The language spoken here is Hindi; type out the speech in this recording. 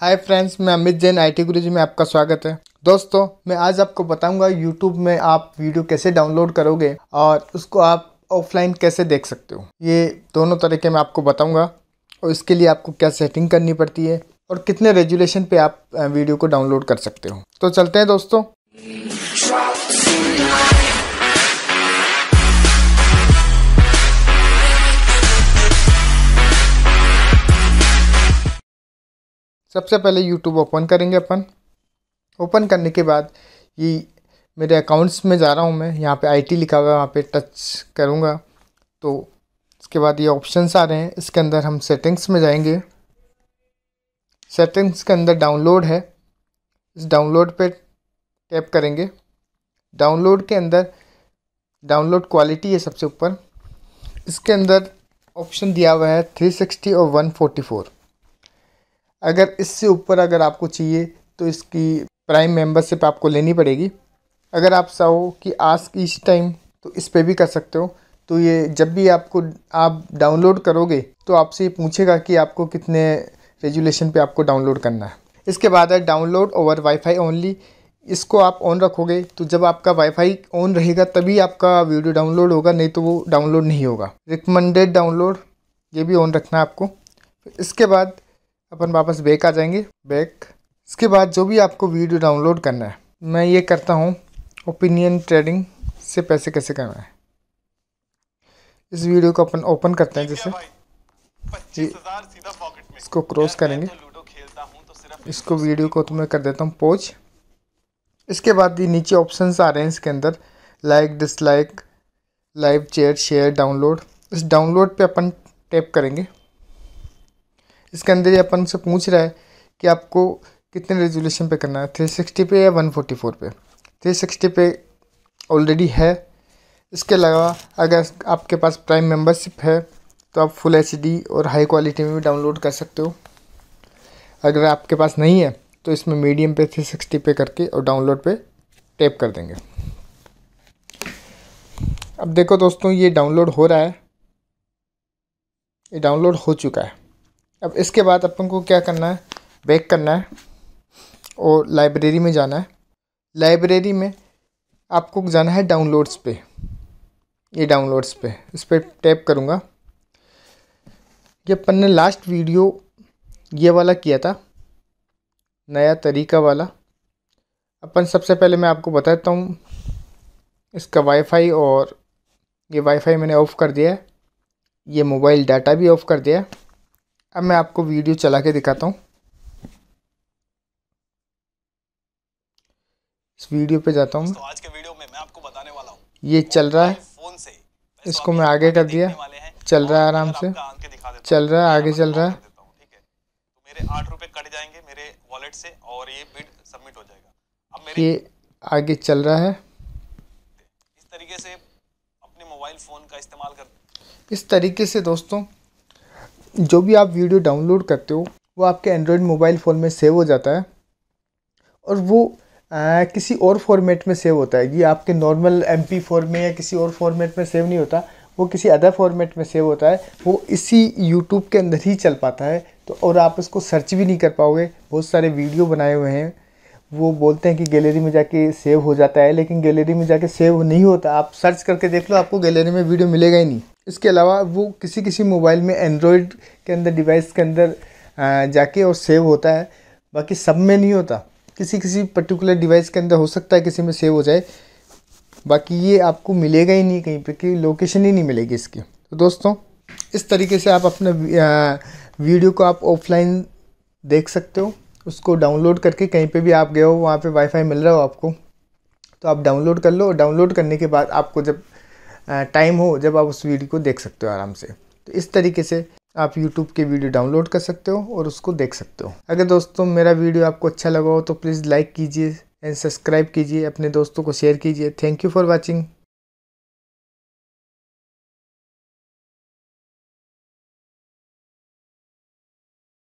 हाय फ्रेंड्स, मैं अमित जैन आई टी गुरुजी में आपका स्वागत है। दोस्तों, मैं आज आपको बताऊँगा यूट्यूब में आप वीडियो कैसे डाउनलोड करोगे और उसको आप ऑफलाइन कैसे देख सकते हो। ये दोनों तरीके मैं आपको बताऊँगा और इसके लिए आपको क्या सेटिंग करनी पड़ती है और कितने रेजुलेशन पे आप वीडियो को डाउनलोड कर सकते हो। तो चलते हैं दोस्तों। सबसे पहले यूट्यूब ओपन करेंगे अपन। ओपन करने के बाद ये मेरे अकाउंट्स में जा रहा हूँ मैं। यहाँ पे आईटी लिखा हुआ है, वहाँ पे टच करूँगा। तो इसके बाद ये ऑप्शंस आ रहे हैं। इसके अंदर हम सेटिंग्स में जाएँगे। सेटिंग्स के अंदर डाउनलोड है। इस डाउनलोड पे टैप करेंगे। डाउनलोड के अंदर डाउनलोड क्वालिटी है सबसे ऊपर। इसके अंदर ऑप्शन दिया हुआ है 360 और 144 अगर इससे ऊपर अगर आपको चाहिए तो इसकी प्राइम मेंबरशिप आपको लेनी पड़ेगी। अगर आप चाहो कि आज इस टाइम तो इस पर भी कर सकते हो। तो ये जब भी आपको, आप डाउनलोड करोगे तो आपसे ये पूछेगा कि आपको कितने रेजुलेशन पे आपको डाउनलोड करना है। इसके बाद है डाउनलोड ओवर वाईफाई ओनली इसको आप ऑन रखोगे तो जब आपका वाईफाई ऑन रहेगा, तभी आपका वीडियो डाउनलोड होगा, नहीं तो वो डाउनलोड नहीं होगा। रिकमेंडेड डाउनलोड ये भी ऑन रखना है आपको। इसके बाद अपन वापस बैक आ जाएँगे। बैक इसके बाद जो भी आपको वीडियो डाउनलोड करना है मैं ये करता हूँ ओपिनियन ट्रेडिंग से पैसे कैसे करना है इस वीडियो को अपन ओपन करते हैं जैसे। इसको क्रॉस करेंगे। तो तो इसको वीडियो को तो मैं कर देता हूँ पोज इसके बाद ये नीचे ऑप्शंस आ रहे हैं इसके अंदर। Like dislike live chair share download इस डाउनलोड पे अपन टैप करेंगे। इसके अंदर ये अपन से पूछ रहा है कि आपको कितने रेजोल्यूशन पे करना है? थ्री सिक्सटी पे या वन फोर्टी फोर पे? थ्री सिक्सटी पे ऑलरेडी है। इसके अलावा अगर आपके पास प्राइम मेंबरशिप है तो आप फुल एच और हाई क्वालिटी में भी डाउनलोड कर सकते हो। अगर आपके पास नहीं है तो इसमें मीडियम पे थ्री सिक्सटी पे करके और डाउनलोड पे टैप कर देंगे। अब देखो दोस्तों, ये डाउनलोड हो रहा है। ये डाउनलोड हो चुका है। अब इसके बाद अपन को क्या करना है? बैक करना है और लाइब्रेरी में जाना है। लाइब्रेरी में आपको जाना है डाउनलोड्स पे। ये डाउनलोड्स पे। इस पर टैप करूँगा। ये अपन ने लास्ट वीडियो ये वाला किया था। नया तरीका वाला। अपन सबसे पहले मैं आपको बताता हूँ इसका वाईफाई और ये वाईफाई मैंने ऑफ़ कर दिया है। ये मोबाइल डाटा भी ऑफ़ कर दिया है। अब मैं आपको वीडियो चला के दिखाता हूँ। इस वीडियो पे जाता हूँ। आज के वीडियो में मैं आपको बताने वाला हूँ। ये चल रहा है। फ़ोन से इसको मैं आगे कर दिया। चल रहा है आराम से। चल रहा है आगे चल रहा है। तो मेरे आठ रुपए कट जाएँगे मेरे वॉलेट से और ये बिड सबमिट हो जाएगा। अब मेरे ये आगे चल रहा है। इस तरीके से अपने मोबाइल फ़ोन का इस्तेमाल कर इस तरीके से दोस्तों जो भी आप वीडियो डाउनलोड करते हो वो आपके एंड्रॉयड मोबाइल फ़ोन में सेव हो जाता है और वो आ, किसी और फॉर्मेट में सेव होता है। ये आपके नॉर्मल एम पी में या किसी और फॉर्मेट में सेव नहीं होता वो किसी अदर फॉर्मेट में सेव होता है। वो इसी यूट्यूब के अंदर ही चल पाता है। तो और आप उसको सर्च भी नहीं कर पाओगे। बहुत सारे वीडियो बनाए हुए हैं। वो बोलते हैं कि गैलरी में जाके सेव हो जाता है, लेकिन गैलरी में जाके सेव नहीं होता। आप सर्च करके देख लो, आपको गैलरी में वीडियो मिलेगा ही नहीं। इसके अलावा वो किसी किसी मोबाइल में एंड्रॉयड के अंदर डिवाइस के अंदर जाके और सेव होता है। बाकी सब में नहीं होता। किसी किसी पर्टिकुलर डिवाइस के अंदर हो सकता है किसी में सेव हो जाए। बाकी ये आपको मिलेगा ही नहीं कहीं पर कि लोकेशन ही नहीं मिलेगी इसकी। तो दोस्तों, इस तरीके से आप अपना वीडियो को आप ऑफलाइन देख सकते हो। उसको डाउनलोड करके कहीं पे भी आप गए हो, वहाँ पे वाईफाई मिल रहा हो आपको तो आप डाउनलोड कर लो डाउनलोड करने के बाद आपको जब टाइम हो, जब आप उस वीडियो को देख सकते हो आराम से। तो इस तरीके से आप YouTube के वीडियो डाउनलोड कर सकते हो और उसको देख सकते हो। अगर दोस्तों मेरा वीडियो आपको अच्छा लगा हो तो प्लीज़ लाइक कीजिए एंड सब्सक्राइब कीजिए, अपने दोस्तों को शेयर कीजिए। Thank you for watching